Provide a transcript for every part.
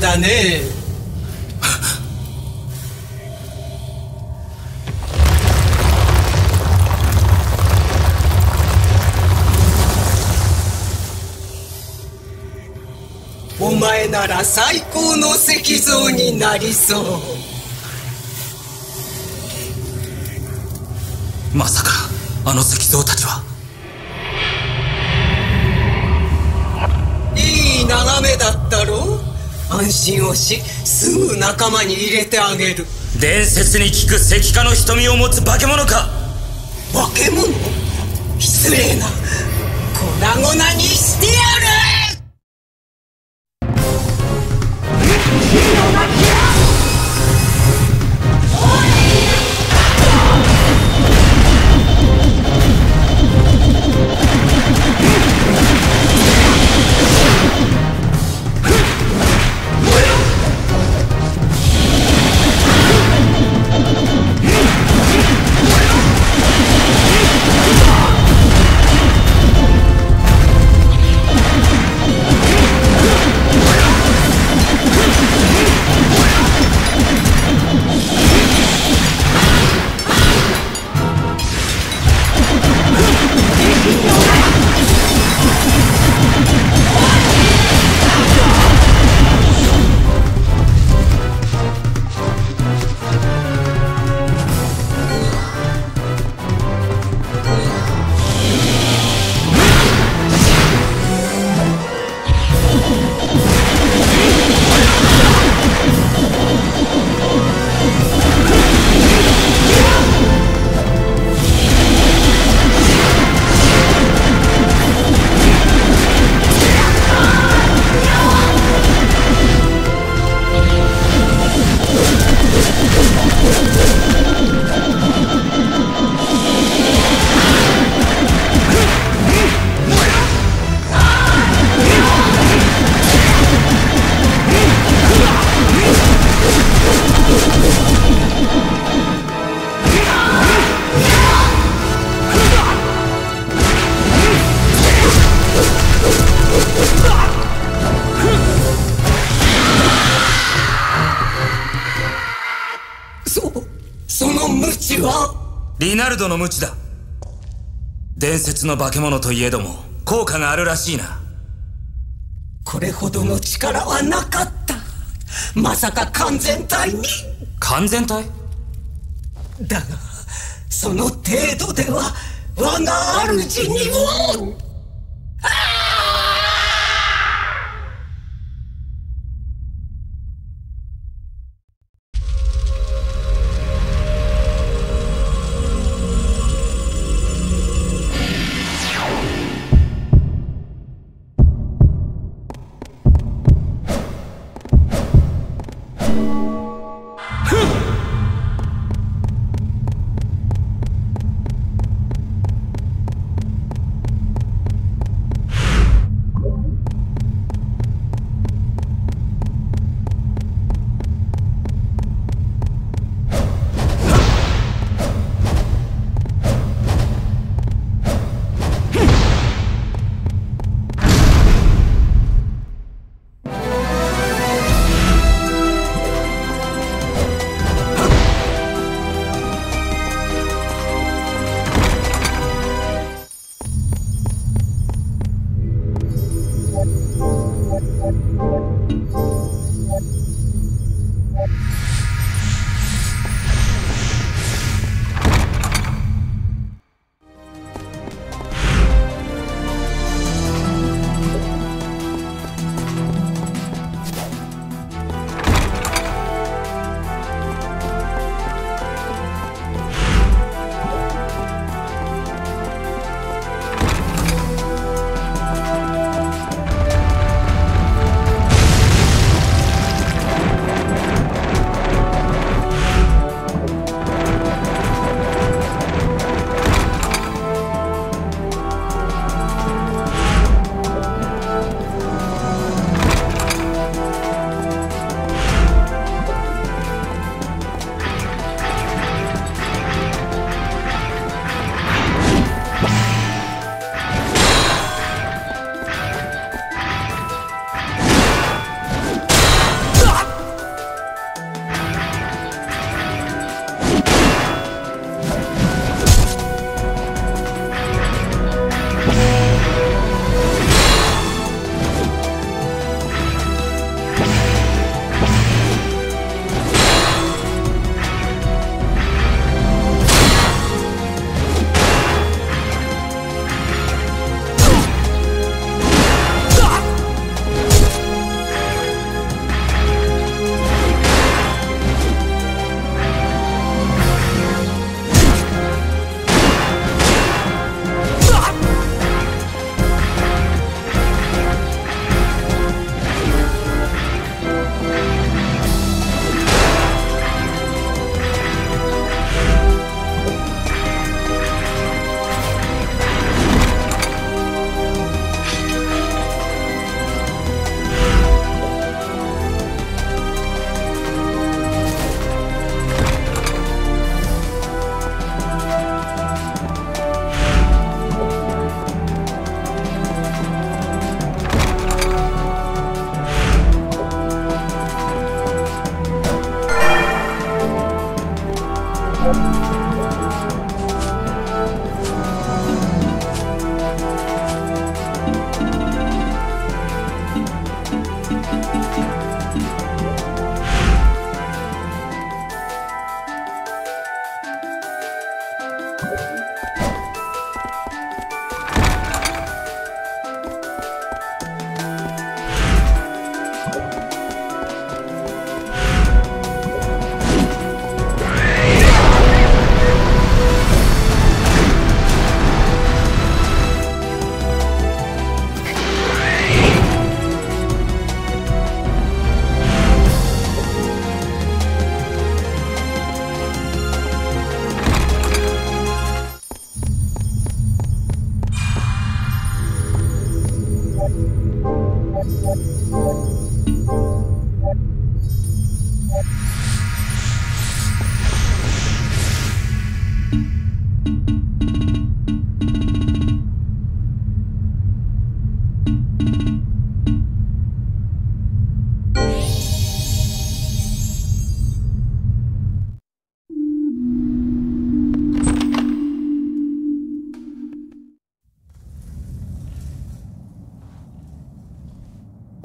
だね。お前なら最高の石像になりそう。まさかあの石像たちは。安心をしすぐ仲間に入れてあげる。伝説に聞く石化の瞳を持つ化け物か。化け物？失礼な。粉々にしてやリナルドの無知だ。伝説の化け物といえども効果があるらしいな。これほどの力はなかった。まさか完全体に。完全体？だがその程度では我が主にも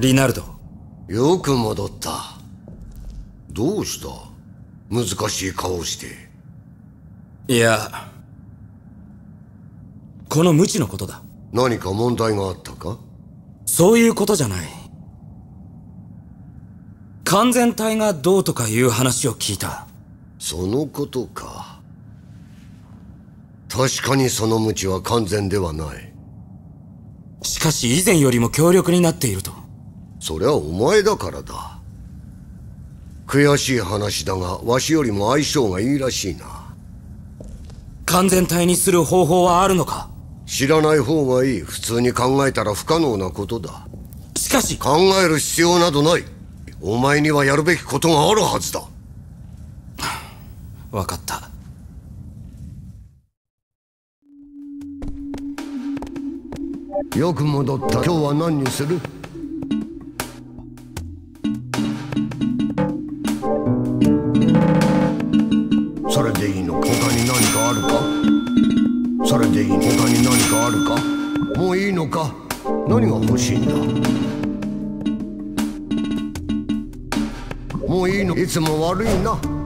リナルド。よく戻った。どうした？難しい顔して。いやこの無知のことだ。何か問題があったか？そういうことじゃない。完全体がどうとかいう話を聞いた。そのことか。確かにその無知は完全ではない。しかし以前よりも強力になっているとそりゃお前だからだ。悔しい話だがわしよりも相性がいいらしいな。完全体にする方法はあるのか？知らない方がいい。普通に考えたら不可能なことだ。しかし考える必要などない。お前にはやるべきことがあるはずだ。分かった。よく戻った。今日は何にする？れでいいの？他に何かあるか？それでいいの？他に何かあるか？もういいのか？何が欲しいんだ？もういいの？いつも悪いな？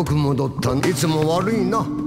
よく戻ったいつも悪いな。